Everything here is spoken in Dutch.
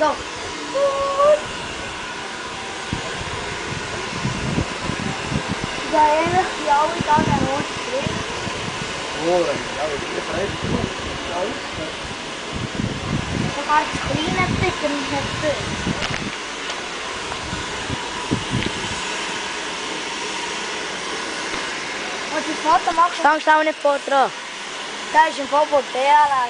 Zo. De enige die ooit aan en hoort schreeuwen. Horen, ja, dat is het Zo. Pikken met Als Want je foto mag zo. Staan we in Portro. Daar is een bobbel potella.